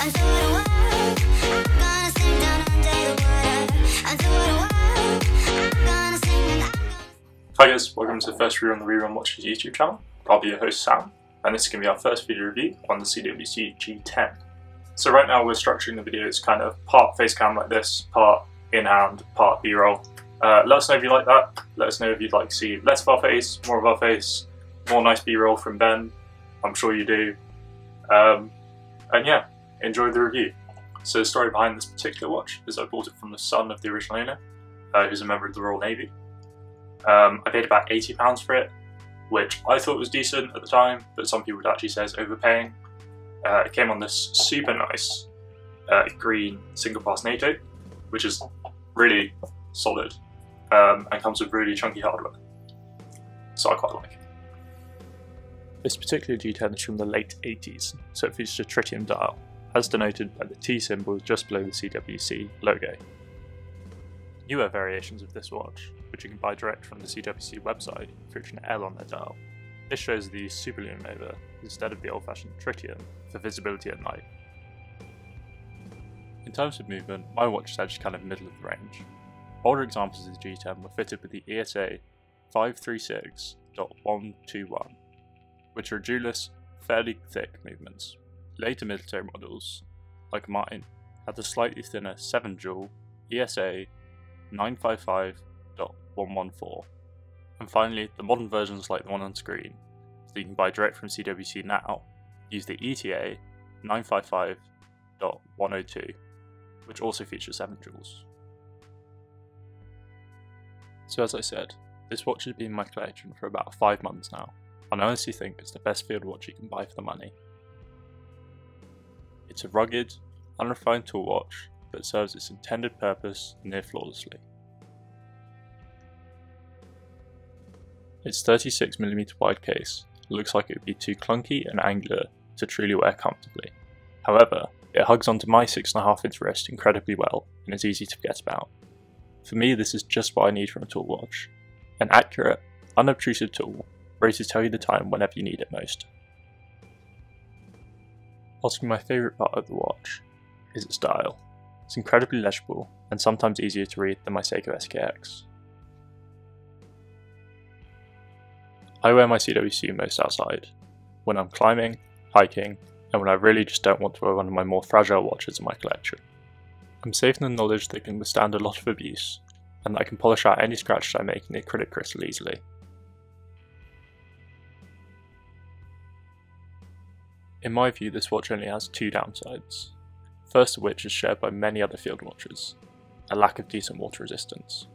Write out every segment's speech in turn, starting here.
Hi guys, welcome to the first review on the Rerun Watches YouTube channel. I'll be your host Sam, and this is going to be our first video review on the CWC G10. So right now we're structuring the video as kind of part face cam like this, part in-hand, part B-roll. Uh, let us know if you like that. Let us know if you'd like to see less of our face, more of our face, more nice B-roll from Ben. I'm sure you do. Um, and yeah, enjoy the review. So the story behind this particular watch is I bought it from the son of the original owner, uh, who's a member of the Royal Navy. Um, I paid about £80 for it, which I thought was decent at the time, but some people would actually say overpaying. Uh, it came on this super nice uh, green single pass NATO, which is really solid um, and comes with really chunky hardware. So I quite like it. This particular G10 is from the late 80s, so it features a tritium dial, as denoted by the T symbol just below the CWC logo. Newer variations of this watch, which you can buy direct from the CWC website, feature an L on their dial. This shows the superluminova instead of the old-fashioned tritium for visibility at night. In terms of movement, my watch is actually kind of middle of the range. Older examples of the G10 were fitted with the ESA 536.121, which are jewelless, fairly thick movements. Later military models, like mine, had the slightly thinner 7 jewel ESA 955.114. And finally, the modern versions like the one on screen, that you can buy direct from CWC now, use the ETA 955.102, which also features 7 jewels. So as I said, this watch has been in my collection for about 5 months now, and I honestly think it's the best field watch you can buy for the money. It's a rugged, unrefined tool watch that serves its intended purpose near flawlessly. Its 36mm wide case looks like it would be too clunky and angular to truly wear comfortably. However, it hugs onto my 6.5 inch wrist incredibly well and is easy to forget about. For me, this is just what I need from a tool watch an accurate, unobtrusive tool ready to tell you the time whenever you need it most. Possibly my favourite part of the watch is its dial. It's incredibly legible and sometimes easier to read than my Seiko SKX. I wear my CWC most outside, when I'm climbing, hiking, and when I really just don't want to wear one of my more fragile watches in my collection. I'm safe in the knowledge that it can withstand a lot of abuse, and that I can polish out any scratches I make in the acrylic crystal easily. In my view, this watch only has two downsides, first of which is shared by many other field watches, a lack of decent water resistance.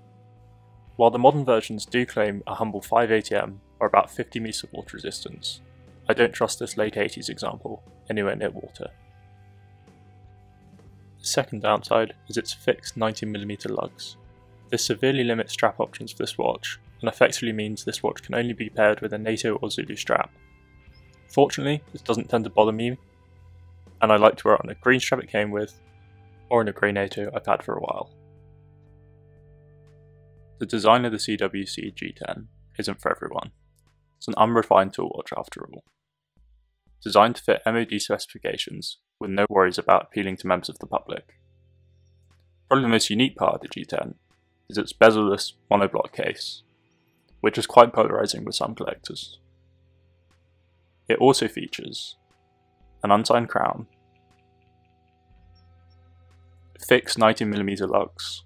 While the modern versions do claim a humble 5 ATM or about 50 meters of water resistance, I don't trust this late 80s example anywhere near water. The second downside is its fixed 90mm lugs. This severely limits strap options for this watch, and effectively means this watch can only be paired with a NATO or Zulu strap. Fortunately, this doesn't tend to bother me, and I like to wear it on a green strap it came with, or in a grey NATO I've had for a while. The design of the CWC G10 isn't for everyone. It's an unrefined tool watch after all. Designed to fit MOD specifications with no worries about appealing to members of the public. Probably the most unique part of the G10 is its bezel-less monoblock case, which is quite polarizing with some collectors. It also features an unsigned crown, fixed 19mm lugs,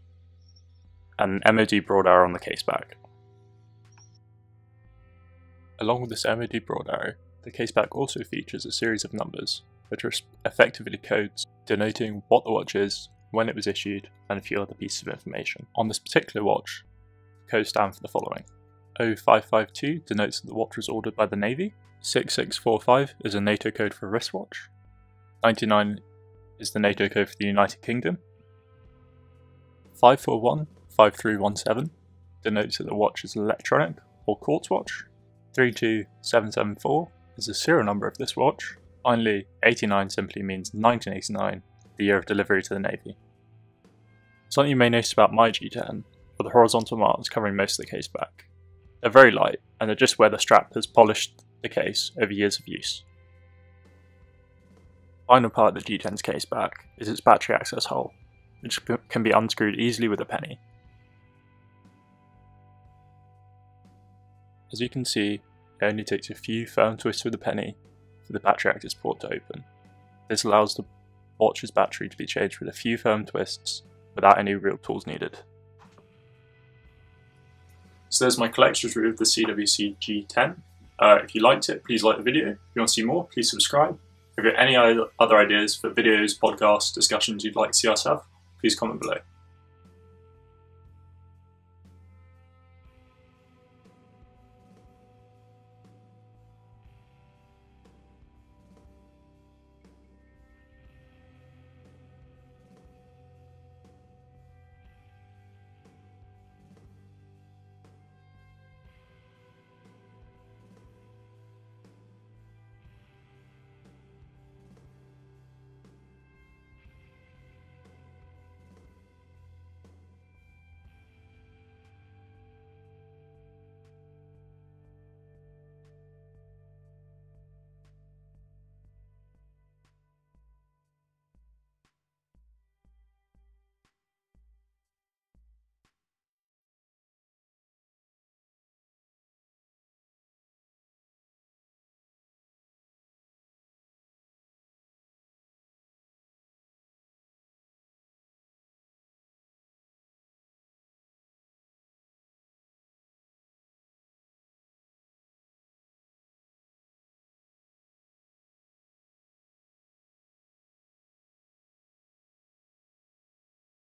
and an MOD broad arrow on the case back. Along with this MOD broad arrow, the case back also features a series of numbers, which are effectively codes denoting what the watch is, when it was issued, and a few other pieces of information. On this particular watch, codes stand for the following. 0552 denotes that the watch was ordered by the Navy, 6645 is a NATO code for wristwatch, 99 is the NATO code for the United Kingdom, 541 5317 denotes that the watch is electronic or quartz watch, 32774 is the serial number of this watch, finally 89 simply means 1989, the year of delivery to the Navy. Something you may notice about my G10 are the horizontal marks covering most of the case back. They're very light, and they're just where the strap has polished the case over years of use. Final part of the G10's case back is its battery access hole, which can be unscrewed easily with a penny. As you can see, it only takes a few firm twists with a penny for the battery access port to open. This allows the watch's battery to be changed with a few firm twists without any real tools needed. So there's my collector's review of the CWC G10. Uh, if you liked it, please like the video. If you want to see more, please subscribe. If you have any other other ideas for videos, podcasts, discussions you'd like to see us have, please comment below.